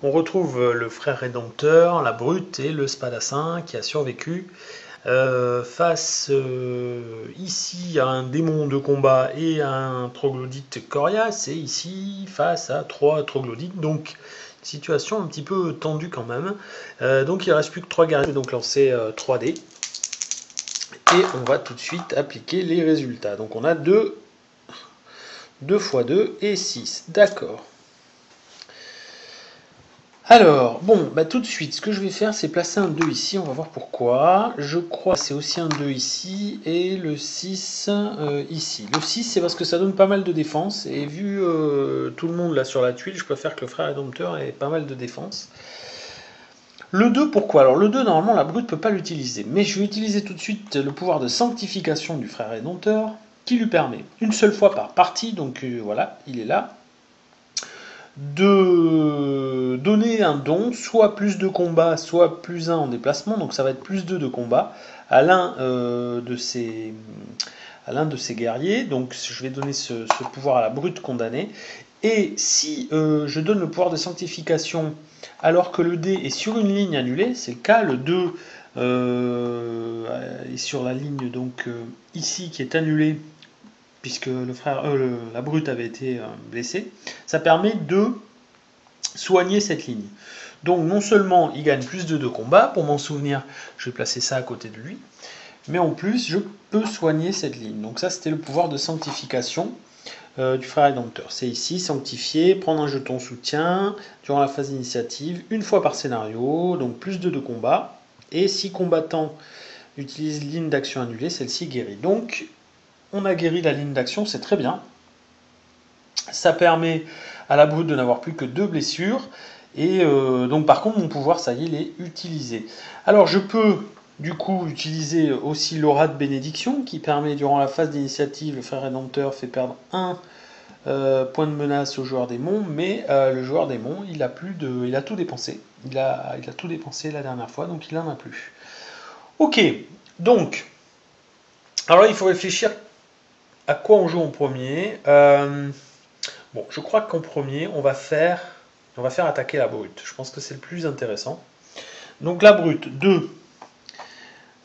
On retrouve euh, le frère rédempteur, la brute et le spadassin qui a survécu euh, face euh, ici à un démon de combat et à un troglodyte coriace et ici face à trois troglodytes. Donc situation un petit peu tendue quand même. donc il ne reste plus que trois guerriers, donc lancer 3D. Et on va tout de suite appliquer les résultats. Donc on a 2, 2 x 2 et 6. D'accord. Alors, bon, bah tout de suite, ce que je vais faire, c'est placer un 2 ici, on va voir pourquoi. Je crois que c'est aussi un 2 ici, et le 6 euh, ici. Le 6, c'est parce que ça donne pas mal de défense, et vu euh, tout le monde là sur la tuile, je préfère que le frère rédempteur ait pas mal de défense. Le 2, pourquoi? Alors le 2, normalement, la brute ne peut pas l'utiliser, mais je vais utiliser tout de suite le pouvoir de sanctification du frère rédempteur, qui lui permet, une seule fois par partie, donc euh, voilà, il est là, de donner un don, soit plus de combat, soit plus 1 en déplacement, donc ça va être plus 2 de combat à l'un euh, de ces à l'un de ces guerriers, donc je vais donner ce, pouvoir à la brute condamnée, et si euh, je donne le pouvoir de sanctification alors que le dé est sur une ligne annulée, c'est le cas, le 2 euh, est sur la ligne donc ici qui est annulée puisque le frère, euh, la brute avait été euh, blessée, ça permet de soigner cette ligne. Donc non seulement il gagne plus de deux combats, pour m'en souvenir, je vais placer ça à côté de lui, mais en plus je peux soigner cette ligne. Donc ça c'était le pouvoir de sanctification euh, du frère rédempteur. C'est ici, sanctifier, prendre un jeton soutien durant la phase d'initiative, une fois par scénario, donc plus de deux combats. Et si combattant utilise ligne d'action annulée, celle-ci guérit. Donc on a guéri la ligne d'action, c'est très bien. Ça permet à la brute de n'avoir plus que deux blessures. Et euh, donc par contre mon pouvoir, ça y est, il est utilisé. Alors je peux du coup utiliser aussi l'aura de bénédiction qui permet durant la phase d'initiative, le frère rédempteur fait perdre un euh, point de menace au joueur démon, mais euh, le joueur démon il a plus de. il a tout dépensé. Il a, il a tout dépensé la dernière fois, donc il en a plus. Ok, donc. Alors il faut réfléchir à quoi on joue en premier euh, Bon, je crois qu'en premier, on va faire on va faire attaquer la brute. Je pense que c'est le plus intéressant. Donc la brute, 2.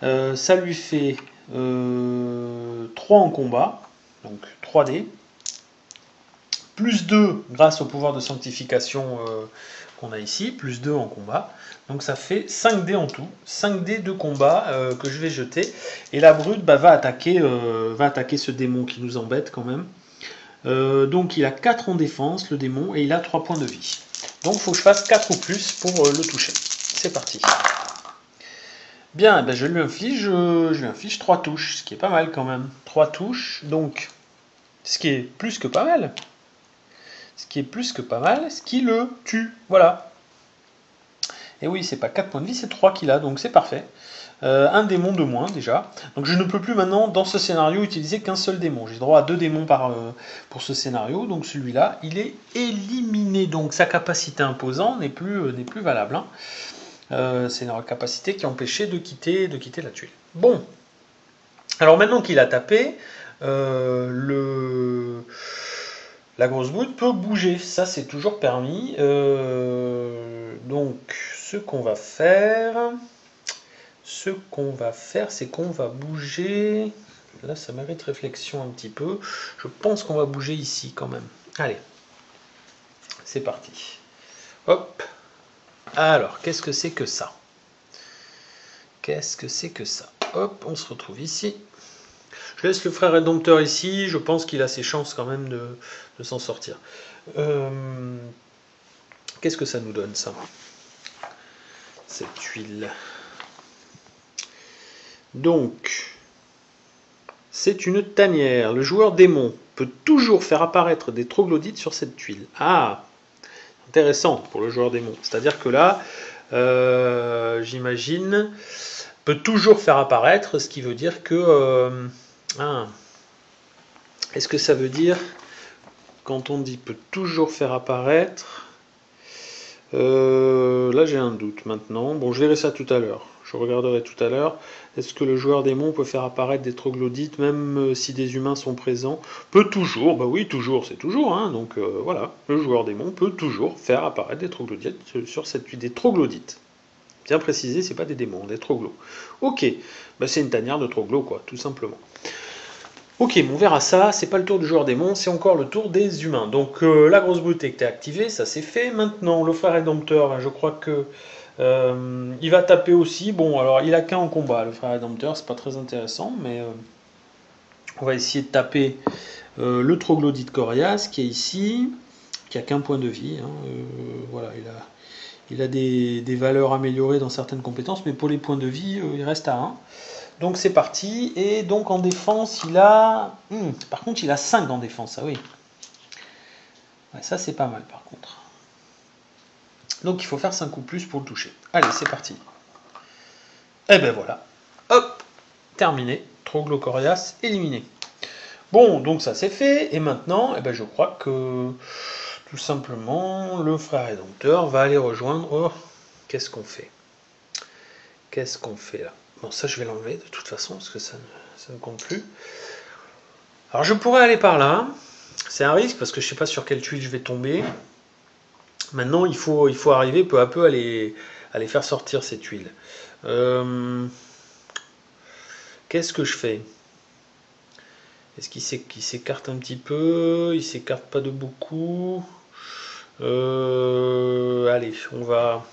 Euh, ça lui fait 3 euh, en combat. Donc 3D. Plus 2 grâce au pouvoir de sanctification qu'on a ici. Plus 2 en combat. Donc ça fait 5 dés en tout, 5 dés de combat euh, que je vais jeter. Et la brute bah, va, attaquer, euh, va attaquer ce démon qui nous embête quand même. Euh, donc il a 4 en défense, le démon, et il a 3 points de vie. Donc il faut que je fasse 4 ou plus pour le toucher. C'est parti. Bien, eh ben, je, lui inflige, je lui inflige 3 touches, ce qui est pas mal quand même. 3 touches, donc ce qui est plus que pas mal. Ce qui est plus que pas mal, ce qui le tue. Voilà, et oui, c'est pas 4 points de vie, c'est 3 qu'il a, donc c'est parfait. Euh, un démon de moins déjà. Donc je ne peux plus maintenant, dans ce scénario, utiliser qu'un seul démon. J'ai droit à deux démons par, euh, pour ce scénario, donc celui-là, il est éliminé. Donc sa capacité imposante n'est plus, euh, plus valable. Hein. c'est une capacité qui empêchait de de quitter la tuile. Bon. Alors maintenant qu'il a tapé, le... la grosse boute peut bouger. Ça, c'est toujours permis. donc ce qu'on va faire, ce qu'on va faire, c'est qu'on va bouger. Là, ça mérite réflexion un petit peu. Je pense qu'on va bouger ici quand même. Allez, c'est parti. Hop. Alors, qu'est-ce que c'est que ça? Qu'est-ce que c'est que ça? Hop, on se retrouve ici. Je laisse le frère rédempteur ici. Je pense qu'il a ses chances quand même de, s'en sortir. Euh, qu'est-ce que ça nous donne ça cette huile? Donc, c'est une tanière. Le joueur démon peut toujours faire apparaître des troglodytes sur cette tuile. Ah, intéressant pour le joueur démon. C'est-à-dire que là, euh, j'imagine, peut toujours faire apparaître, ce qui veut dire que... Euh, ah, Est-ce que ça veut dire, quand on dit peut toujours faire apparaître, euh, là j'ai un doute maintenant. Bon, je verrai ça tout à l'heure. Je regarderai tout à l'heure. Est-ce que le joueur démon peut faire apparaître des troglodytes même euh, si des humains sont présents? Peut toujours, bah oui, toujours, c'est toujours. Hein. donc euh, voilà, le joueur démon peut toujours faire apparaître des troglodytes sur cette des troglodytes. Bien précisé, c'est pas des démons, des troglos. Ok, bah c'est une tanière de troglos, quoi, tout simplement. Ok, on verra ça, c'est pas le tour du joueur démon, c'est encore le tour des humains. Donc euh, la grosse brute est activée, ça c'est fait. Maintenant, le frère rédempteur, je crois que euh, il va taper aussi. Bon, alors il a qu'un en combat, le frère rédempteur, c'est pas très intéressant, mais euh, on va essayer de taper le troglodyte Corias qui est ici, qui a qu'un point de vie. Hein. voilà, il a il a des, valeurs améliorées dans certaines compétences, mais pour les points de vie, euh, il reste à 1. Donc c'est parti. Et donc en défense, il a. Hmm, par contre, il a 5 en défense, ah oui. ça, c'est pas mal par contre. Donc il faut faire 5 ou plus pour le toucher. Allez, c'est parti. Et eh ben voilà. Hop Terminé. Troglocorias éliminé. Bon, donc ça c'est fait. Et maintenant, eh ben, je crois que tout simplement, le frère rédempteur va aller rejoindre. Oh, qu'est-ce qu'on fait? Qu'est-ce qu'on fait là? Bon, ça je vais l'enlever de toute façon parce que ça, ne compte plus. Alors je pourrais aller par là. C'est un risque parce que je ne sais pas sur quelle tuile je vais tomber. Maintenant, il faut, il faut arriver peu à peu à les, faire sortir ces tuiles. Euh, qu'est-ce que je fais? Est-ce qu'il s'écarte un petit peu? Il s'écarte pas de beaucoup? Euh, allez, on va...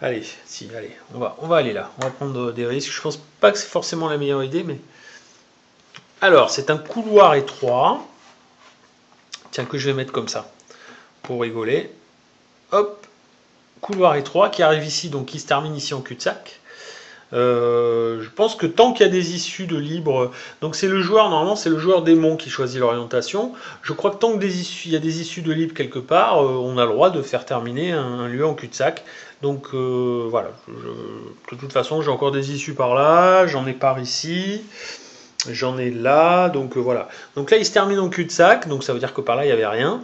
Allez, si, allez, on va, on va aller là. On va prendre des risques. Je pense pas que c'est forcément la meilleure idée, mais... Alors, c'est un couloir étroit. Tiens, que je vais mettre comme ça, pour rigoler. Hop, couloir étroit qui arrive ici, donc qui se termine ici en cul-de-sac. Euh, je pense que tant qu'il y a des issues de libre, donc c'est le joueur, normalement c'est le joueur démon qui choisit l'orientation. Je crois que tant que des issues, il y a des issues de libre quelque part, euh, on a le droit de faire terminer un, lieu en cul-de-sac. Donc euh, voilà, de toute façon j'ai encore des issues par là, j'en ai par ici. J'en ai là, donc voilà. Donc là, il se termine en cul-de-sac, donc ça veut dire que par là, il n'y avait rien.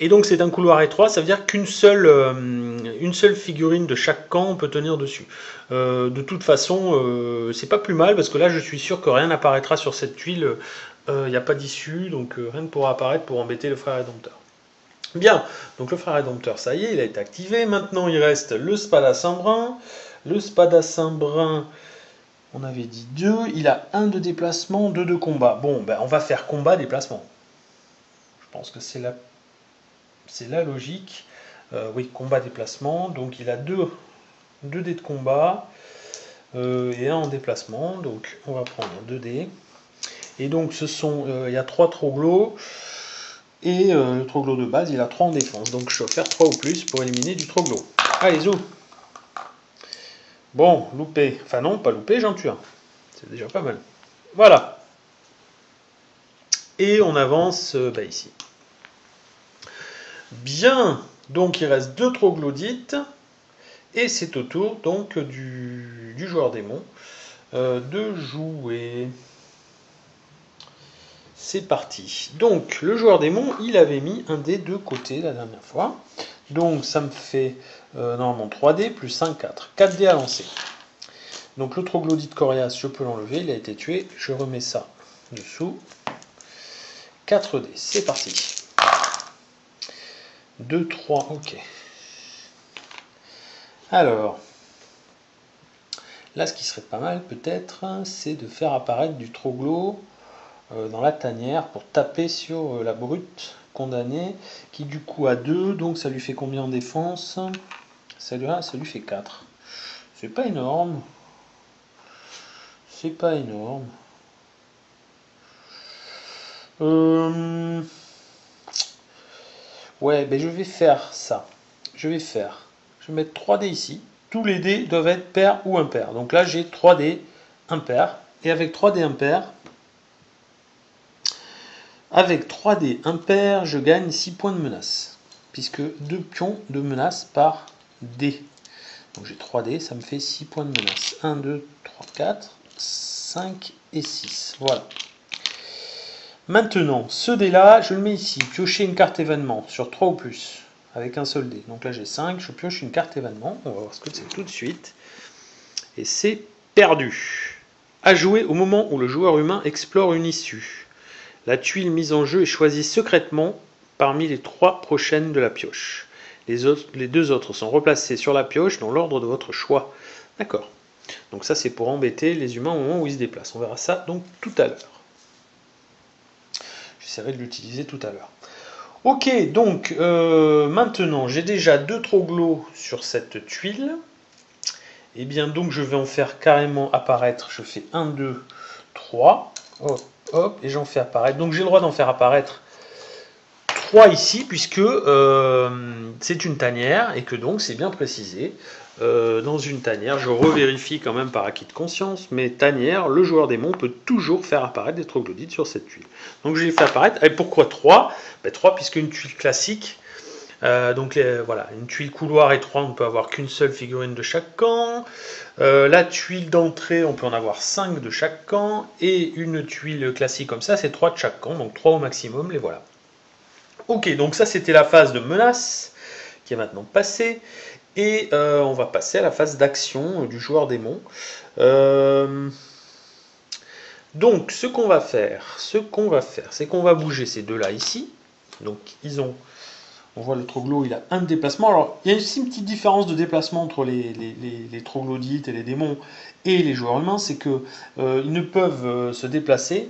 et donc c'est un couloir étroit, ça veut dire qu'une seule, une seule figurine de chaque camp peut tenir dessus. Euh, de toute façon, euh, c'est pas plus mal parce que là je suis sûr que rien n'apparaîtra sur cette tuile. Il euh, n'y a pas d'issue, donc rien ne pourra apparaître pour embêter le frère rédempteur. Bien, donc le frère rédempteur, ça y est, il a été activé. Maintenant il reste le spadassin brun. Le spadassin brun, on avait dit 2. Il a 1 de déplacement, 2 de combat. Bon, ben, on va faire combat-déplacement. Je pense que c'est la, c'est la logique. Euh, oui, combat déplacement. Donc il a deux, deux dés de combat euh, et un en déplacement. Donc on va prendre deux dés. Et donc ce sont, euh, il y a trois troglos. Et le troglo de base, il a 3 en défense. Donc je vais faire 3 ou plus pour éliminer du troglo. Allez, zou Bon, loupé. Enfin non, pas loupé, j'en tue un. C'est déjà pas mal. Voilà. Et on avance bah, ici. Bien. Donc il reste deux troglodytes. Et c'est au tour donc du, joueur démon euh, de jouer. C'est parti. Donc le joueur démon, il avait mis un dé de côté la dernière fois. Donc ça me fait euh, normalement 3D plus 5, 4. 4 dés à lancer. Donc le troglodyte coriace, je peux l'enlever, il a été tué. Je remets ça dessous. 4 dés, c'est parti. 2, 3, ok. Alors, là, ce qui serait pas mal, peut-être, c'est de faire apparaître du troglo dans la tanière pour taper sur euh, la brute condamnée, qui du coup a 2, donc ça lui fait combien en défense? Celle-là, ça lui fait 4. C'est pas énorme. C'est pas énorme. Euh... Ouais, ben je vais faire ça. Je vais faire. Je vais mettre 3 dés ici. Tous les dés doivent être pairs ou impairs. Donc là, j'ai 3 dés impairs. Et avec 3 dés impairs, avec 3 dés impairs, je gagne 6 points de menace. Puisque 2 pions de menace par dé. Donc j'ai 3 dés, ça me fait 6 points de menace. 1, 2, 3, 4, 5 et 6. Voilà. Maintenant, ce dé-là, je le mets ici. Piocher une carte événement sur 3 ou plus. avec un seul dé. Donc là j'ai 5, je pioche une carte événement, on va voir ce que c'est tout de suite. Et c'est perdu. À jouer au moment où le joueur humain explore une issue. La tuile mise en jeu est choisie secrètement parmi les trois prochaines de la pioche. Les, deux autres sont replacées sur la pioche dans l'ordre de votre choix. D'accord. Donc ça c'est pour embêter les humains au moment où ils se déplacent. On verra ça donc tout à l'heure. J'essaierai de l'utiliser tout à l'heure. Ok, donc euh, maintenant j'ai déjà deux troglos sur cette tuile. Et eh bien donc je vais en faire carrément apparaître. Je fais 1, 2, 3. Hop, et j'en fais apparaître. Donc j'ai le droit d'en faire apparaître 3 ici, puisque euh, c'est une tanière, et que donc c'est bien précisé. Euh, dans une tanière, je revérifie quand même par acquis de conscience, mais tanière, le joueur démon peut toujours faire apparaître des troglodytes sur cette tuile. Donc je les fais apparaître. Et pourquoi 3 ben, 3 puisque une tuile classique, euh, donc voilà, une tuile couloir et 3, on peut avoir qu'une seule figurine de chaque camp. Euh, la tuile d'entrée, on peut en avoir 5 de chaque camp. Et une tuile classique comme ça, c'est 3 de chaque camp, donc 3 au maximum, les voilà. Ok, donc ça c'était la phase de menace qui est maintenant passée. Et euh, on va passer à la phase d'action du joueur démon. donc ce qu'on va faire, ce qu'on va faire, c'est qu'on va bouger ces deux-là ici. Donc ils ont on voit le troglo, il a un déplacement. Alors, il y a aussi une petite différence de déplacement entre les, les, troglodytes et les démons et les joueurs humains, c'est qu'ils euh, ne peuvent euh, se déplacer,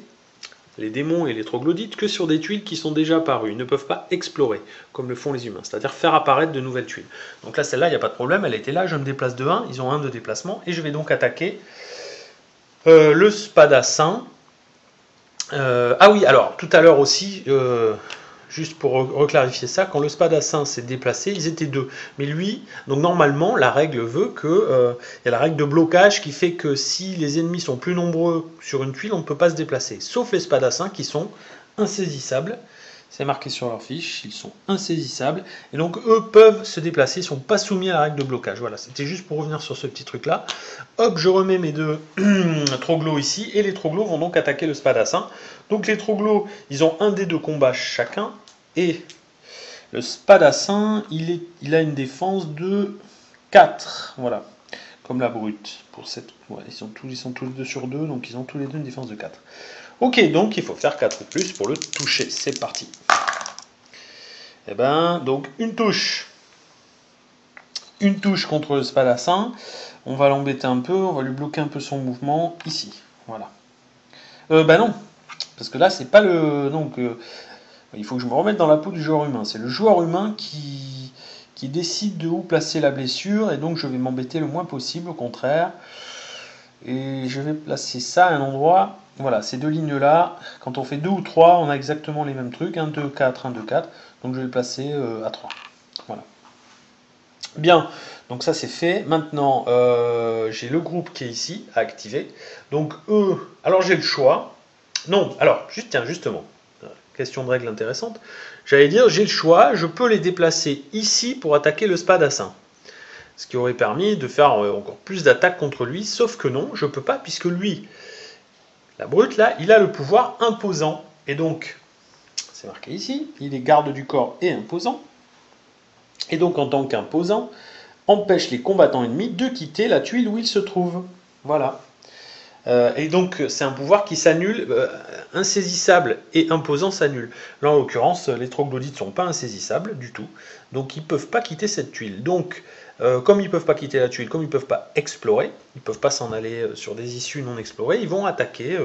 les démons et les troglodytes, que sur des tuiles qui sont déjà apparues. Ils ne peuvent pas explorer, comme le font les humains, c'est-à-dire faire apparaître de nouvelles tuiles. Donc là, celle-là, il n'y a pas de problème, elle était là, je me déplace de 1, ils ont un de déplacement, et je vais donc attaquer euh, le spadassin. ah oui, alors, tout à l'heure aussi juste pour reclarifier ça, quand le spadassin s'est déplacé, ils étaient deux. Mais lui, donc normalement, la règle veut que euh, il y a la règle de blocage qui fait que si les ennemis sont plus nombreux sur une tuile, on ne peut pas se déplacer. Sauf les spadassins qui sont insaisissables. C'est marqué sur leur fiche, ils sont insaisissables. Et donc eux peuvent se déplacer, ils ne sont pas soumis à la règle de blocage. Voilà, c'était juste pour revenir sur ce petit truc-là. Hop, je remets mes deux troglos ici, et les troglos vont donc attaquer le spadassin. Donc les troglos, ils ont un dé de combat chacun, et le spadassin, il, a une défense de 4. Voilà, comme la brute. Pour cette, ils, sont tous, tous deux sur 2, donc ils ont tous les deux une défense de 4. Ok, donc il faut faire 4 ou plus pour le toucher. C'est parti. Eh ben, donc une touche. Une touche contre le spadassin. On va l'embêter un peu, on va lui bloquer un peu son mouvement ici. Voilà. Euh, bah non, parce que là, c'est pas le. Donc, euh, il faut que je me remette dans la peau du joueur humain. C'est le joueur humain qui, décide de où placer la blessure, et donc je vais m'embêter le moins possible, au contraire. Et je vais placer ça à un endroit voilà, ces deux lignes-là, quand on fait deux ou trois, on a exactement les mêmes trucs. 1, 2, 4, 1, 2, 4. Donc je vais le placer euh, à 3. Voilà. Bien, donc ça c'est fait. Maintenant, euh, j'ai le groupe qui est ici à activer. Donc eux, alors j'ai le choix. Non, alors, juste, tiens, justement, question de règle intéressante. J'allais dire, j'ai le choix, je peux les déplacer ici pour attaquer le spadassin. Ce qui aurait permis de faire euh, encore plus d'attaques contre lui, sauf que non, je ne peux pas, puisque lui, la brute, là, il a le pouvoir imposant. Et donc, c'est marqué ici, il est garde du corps et imposant. Et donc, en tant qu'imposant, empêche les combattants ennemis de quitter la tuile où ils se trouvent. Voilà. Euh, et donc, c'est un pouvoir qui s'annule, euh, insaisissable et imposant s'annule. Là, en l'occurrence, les troglodytes ne sont pas insaisissables du tout. Donc, ils ne peuvent pas quitter cette tuile. Donc, euh, comme ils ne peuvent pas quitter la tuile, comme ils ne peuvent pas explorer, ils ne peuvent pas s'en aller sur des issues non explorées, ils vont attaquer,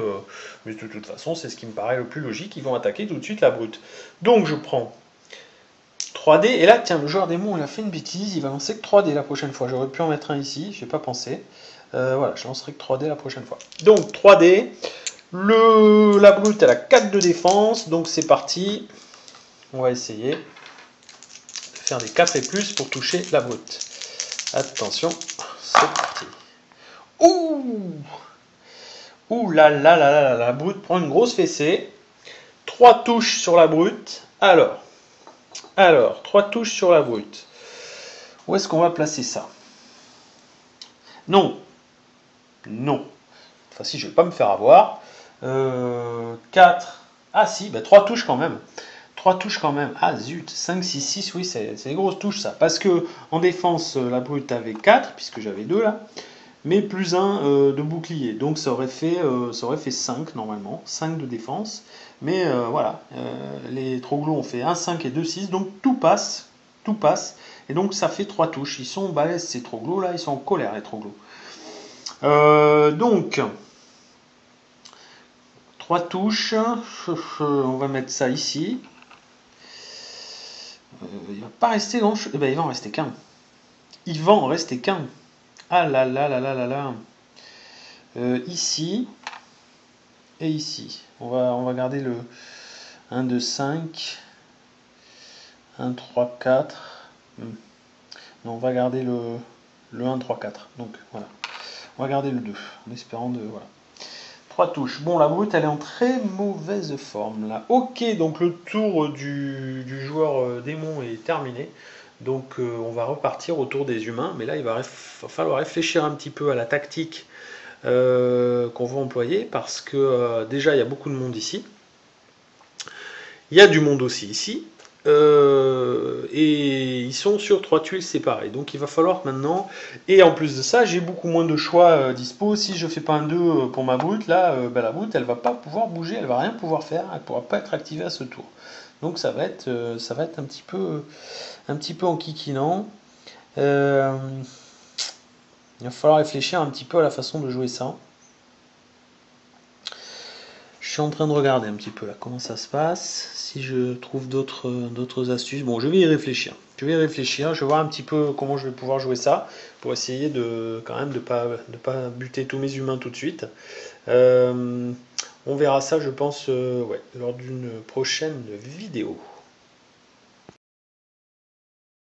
mais de toute façon c'est ce qui me paraît le plus logique, ils vont attaquer tout de suite la brute. Donc je prends 3D, et là tiens, le joueur démon il a fait une bêtise, il va lancer que 3D la prochaine fois, j'aurais pu en mettre un ici, je n'ai pas pensé. Voilà, je lancerai que 3D la prochaine fois. Donc 3D, le, la brute elle a 4 de défense, donc c'est parti, on va essayer de faire des 4 et plus pour toucher la brute. Attention, c'est parti. Ouh Ouh là là là là la brute prend une grosse fessée. Trois touches sur la brute. Alors, alors, trois touches sur la brute. Où est-ce qu'on va placer ça? Non. Non. Enfin, si, je ne vais pas me faire avoir. Euh, 4. Ah si, bah, 3 touches quand même. 3 touches quand même. Ah zut, 5, 6, 6, oui, c'est des grosses touches ça. Parce que en défense, la brute avait 4, puisque j'avais 2 là, mais plus 1 de bouclier. Donc ça aurait, fait, ça aurait fait 5 normalement, 5 de défense. Mais voilà, les troglos ont fait 1, 5 et 2, 6, donc tout passe, tout passe. Et donc ça fait 3 touches. Ils sont balèzes ces troglos là, ils sont en colère les troglos. donc, Trois touches. On va mettre ça ici. Euh, il va pas rester grand. Eh ben, il va en rester qu'un. Il va en rester qu'un. Ah là là là là là là. Euh, ici. Et ici. On va, on va garder le 1, 2, 5. 1, 3, 4. on va garder le, le 1, 3, 4. Donc voilà. On va garder le 2. En espérant de. Voilà touches. Bon, la brute, elle est en très mauvaise forme là. Ok, donc le tour du, joueur euh, démon est terminé. Donc euh, on va repartir autour des humains. Mais là, il va, falloir réfléchir un petit peu à la tactique euh, qu'on va employer. Parce que déjà, il y a beaucoup de monde ici. Il y a du monde aussi ici. Euh, et ils sont sur trois tuiles séparées. Donc il va falloir maintenant. Et en plus de ça, j'ai beaucoup moins de choix euh, dispo. Si je fais pas un 2 euh, pour ma brute, là, bah, la brute, elle va pas pouvoir bouger, elle va rien pouvoir faire, elle pourra pas être activée à ce tour. Donc ça va être, ça va être un petit peu, un petit peu il va falloir réfléchir un petit peu à la façon de jouer ça. Suis en train de regarder un petit peu là comment ça se passe, si je trouve d'autres d'autres astuces. Bon, je vais y réfléchir. Je vais y réfléchir, je vais voir un petit peu comment je vais pouvoir jouer ça pour essayer de quand même de pas de pas buter tous mes humains tout de suite. Euh, on verra ça, je pense, euh, ouais, lors d'une prochaine vidéo.